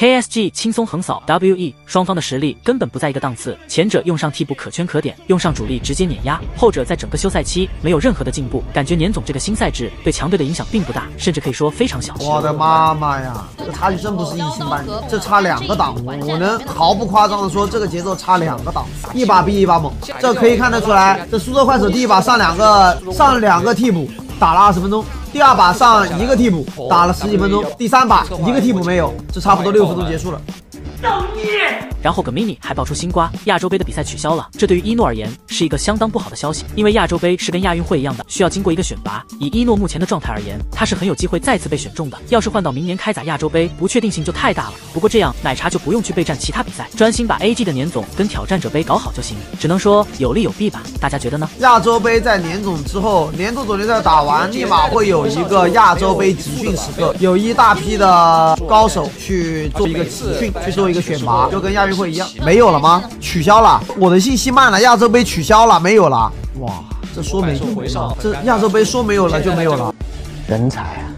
KSG 轻松横扫 WE，双方的实力根本不在一个档次。前者用上替补可圈可点，用上主力直接碾压；后者在整个休赛期没有任何的进步，感觉年总这个新赛制对强队的影响并不大，甚至可以说非常小。我的妈妈呀，这差距真不是一星半点，这差两个档，我能毫不夸张的说，这个节奏差两个档，一把比一把猛。这可以看得出来，这苏州快手第一把上两个上两个替补，打了二十分钟。第二把上一个替补打了十几分钟，第三把一个替补没有，这差不多六分钟结束了。造孽！然后葛 mini 还爆出新瓜，亚洲杯的比赛取消了。这对于一诺而言是一个相当不好的消息，因为亚洲杯是跟亚运会一样的，需要经过一个选拔。以一诺目前的状态而言，他是很有机会再次被选中的。要是换到明年开打亚洲杯，不确定性就太大了。不过这样奶茶就不用去备战其他比赛，专心把 AG 的年总跟挑战者杯搞好就行。只能说有利有弊吧，大家觉得呢？亚洲杯在年总之后，年度总决赛打完，立马会有有一个亚洲杯集训时刻，有一大批的高手去做一个集训，去做一个选拔，就跟。亚运会一样没有了吗？取消了，我的信息慢了。亚洲杯取消了，没有了。哇，这说没这亚洲杯说没有了就没有了，人才啊！